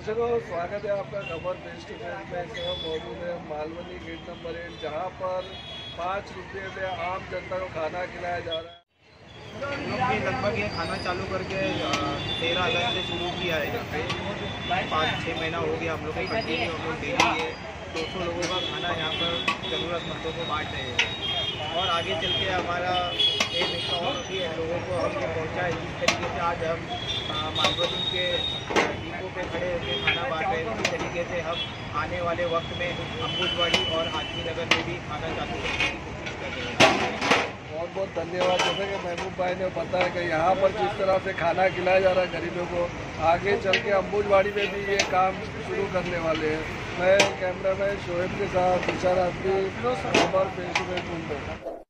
दर्शकों स्वागत है आपका खबर फेस टू में मौजूद है मालवनी गेट नंबर एट जहाँ पर पाँच रुपये में आम जनता को खाना खिलाया जा रहा है। लोग लगभग ये खाना चालू करके तेरह अगस्त से शुरू किया है यहाँ पे। पाँच छः महीना हो गया हम लोग कंटिन्यू हम लोग डेली ये दो सौ लोगों का खाना यहाँ पर ज़रूरतमंदों को बांट रहे हैं। और आगे चल के हमारा एक और भी लोगों को हम ये पहुँचा है, जिस तरीके से आज हम मालवनी के खड़े होकर खाना बांट रहे हैं उसी तरीके से हम आने वाले वक्त में अम्बुजवाड़ी और हाथी नगर में भी खाना चालू करने की कोशिश कर रहे हैं। बहुत बहुत धन्यवाद, जैसे कि महबूब भाई ने बताया कि यहाँ पर जिस तरह से खाना खिलाया जा रहा है गरीबों को, आगे चल के अम्बुजवाड़ी में भी ये काम शुरू करने वाले हैं। मैं कैमरा मैन शोएब के साथ विशाल आदमी खबर फेस टू फेस मुंबई